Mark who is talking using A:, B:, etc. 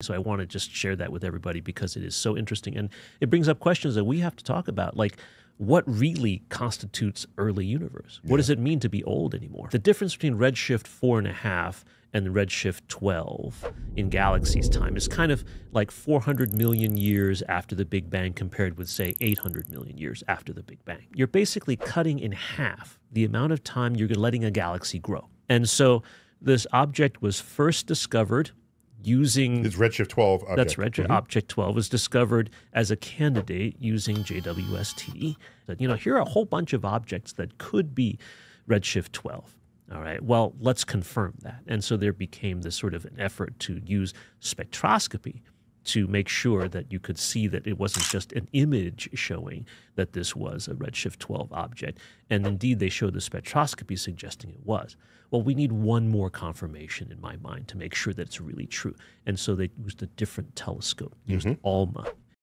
A: So I want to just share that with everybody because it is so interesting. And it brings up questions that we have to talk about. Like, what really constitutes early universe? What does it mean to be old anymore? The difference between redshift four and a half and redshift 12 in galaxies time is kind of like 400 million years after the Big Bang compared with, say, 800 million years after the Big Bang. You're basically cutting in half the amount of time you're letting a galaxy grow. And so this object was first discovered using
B: It's Redshift 12. Object.
A: that's Redshift
B: Mhm.
A: Object 12 was discovered as a candidate using JWST. That you know, here are a whole bunch of objects that could be Redshift 12. All right. Well, let's confirm that. And so there became this sort of an effort to use spectroscopy to make sure that you could see that it wasn't just an image showing that this was a Redshift 12 object. And indeed, they showed the spectroscopy suggesting it was. Well, we need one more confirmation in my mind to make sure that it's really true. And so they used a different telescope, used mm-hmm. ALMA,